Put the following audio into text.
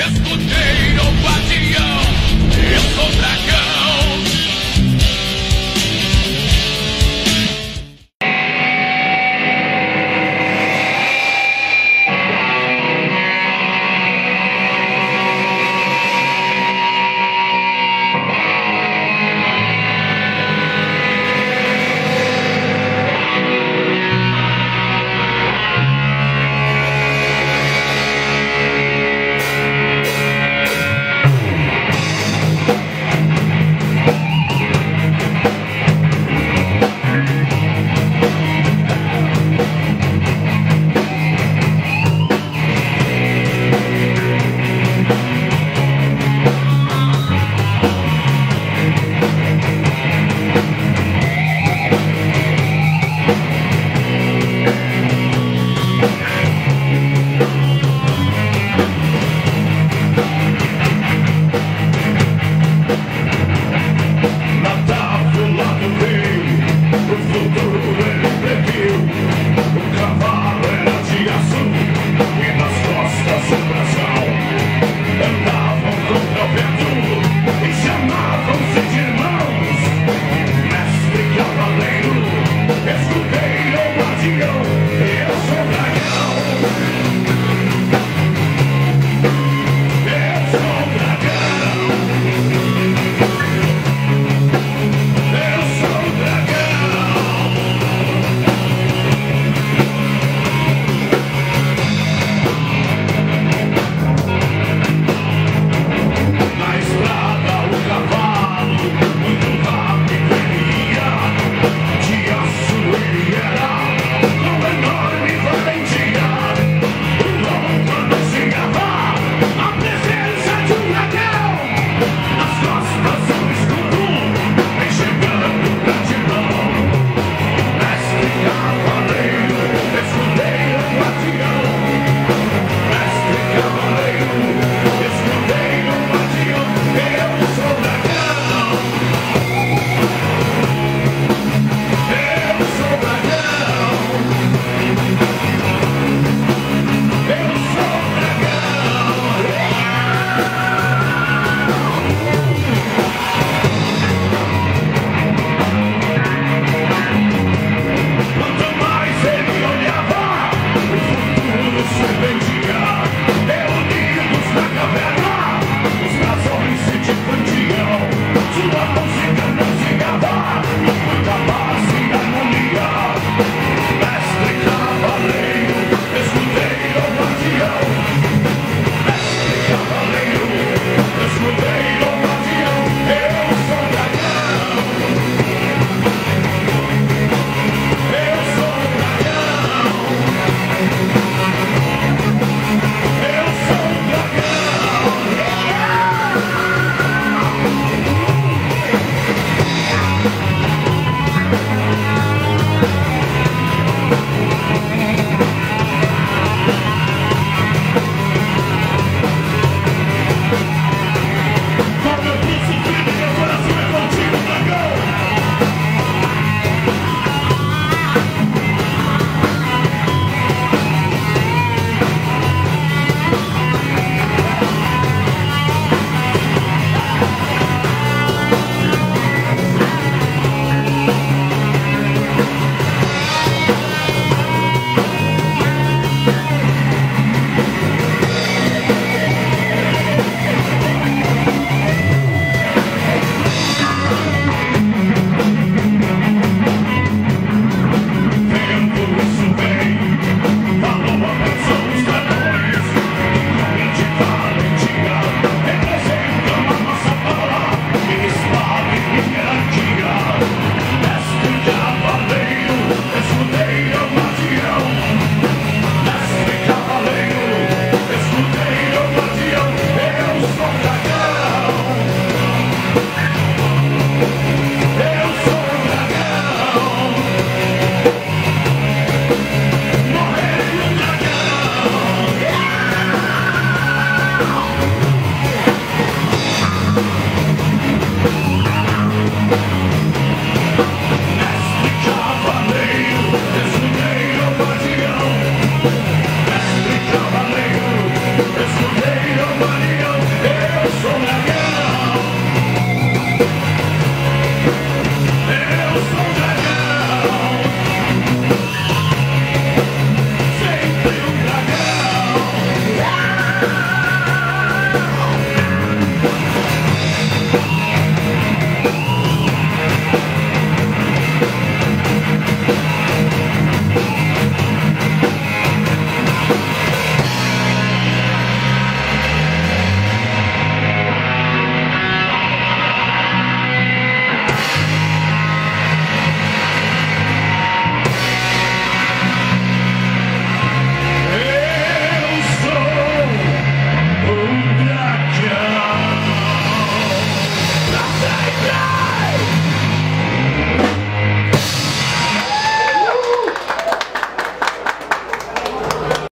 escuteiro guardião. Eu sou